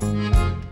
Música